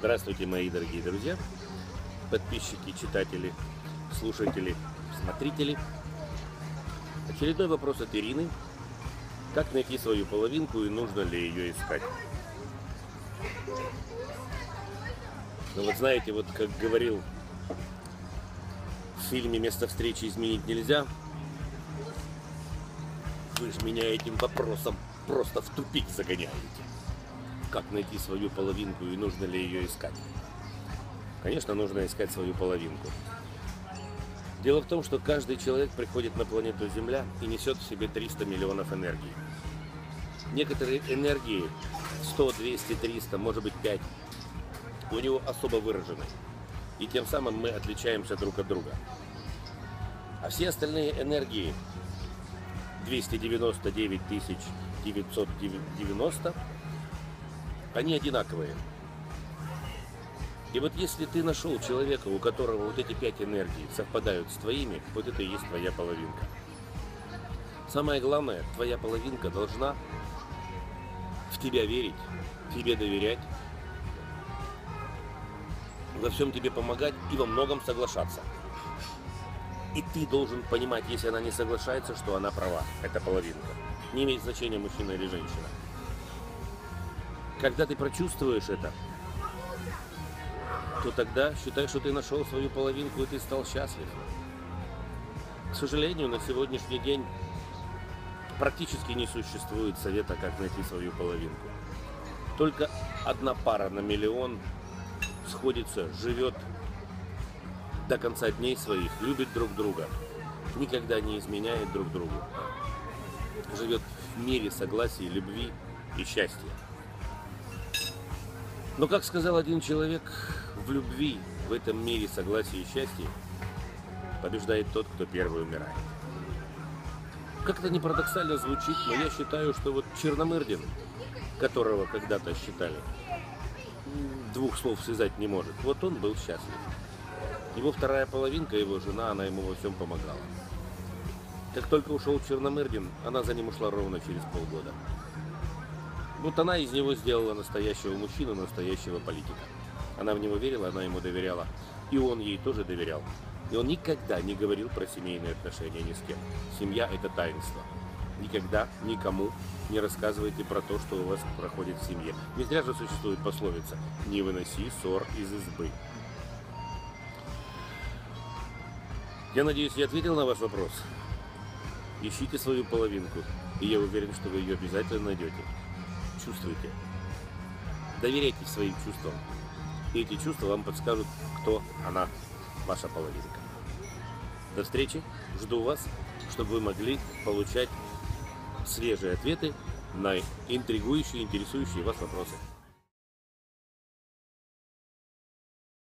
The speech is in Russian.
Здравствуйте, мои дорогие друзья, подписчики, читатели, слушатели, смотрители. Очередной вопрос от Ирины. Как найти свою половинку и нужно ли ее искать? Ну вот знаете, вот как говорил в фильме «Место встречи изменить нельзя», вы же меня этим вопросом просто в тупик загоняете как найти свою половинку и нужно ли ее искать. Конечно, нужно искать свою половинку. Дело в том, что каждый человек приходит на планету Земля и несет в себе 300 миллионов энергии. Некоторые энергии 100, 200, 300, может быть 5, у него особо выражены. И тем самым мы отличаемся друг от друга. А все остальные энергии 299 990 они одинаковые. И вот если ты нашел человека, у которого вот эти пять энергий совпадают с твоими, вот это и есть твоя половинка. Самое главное, твоя половинка должна в тебя верить, тебе доверять, во всем тебе помогать и во многом соглашаться. И ты должен понимать, если она не соглашается, что она права, это половинка. Не имеет значения, мужчина или женщина. Когда ты прочувствуешь это, то тогда считай, что ты нашел свою половинку и ты стал счастлив. К сожалению, на сегодняшний день практически не существует совета, как найти свою половинку. Только одна пара на миллион сходится, живет до конца дней своих, любит друг друга, никогда не изменяет друг другу, живет в мире согласия, любви и счастья. Но, как сказал один человек, в любви, в этом мире согласия и счастья побеждает тот, кто первый умирает. Как это не парадоксально звучит, но я считаю, что вот Черномырдин, которого когда-то считали, двух слов связать не может, вот он был счастлив. Его вторая половинка, его жена, она ему во всем помогала. Как только ушел Черномырдин, она за ним ушла ровно через полгода. Вот она из него сделала настоящего мужчину, настоящего политика. Она в него верила, она ему доверяла. И он ей тоже доверял. И он никогда не говорил про семейные отношения ни с кем. Семья – это таинство. Никогда никому не рассказывайте про то, что у вас проходит в семье. Не зря же существует пословица «Не выноси ссор из избы». Я надеюсь, я ответил на ваш вопрос. Ищите свою половинку, и я уверен, что вы ее обязательно найдете чувствуете. Доверяйте своим чувствам. И эти чувства вам подскажут, кто она, ваша половинка. До встречи. Жду вас, чтобы вы могли получать свежие ответы на интригующие, интересующие вас вопросы.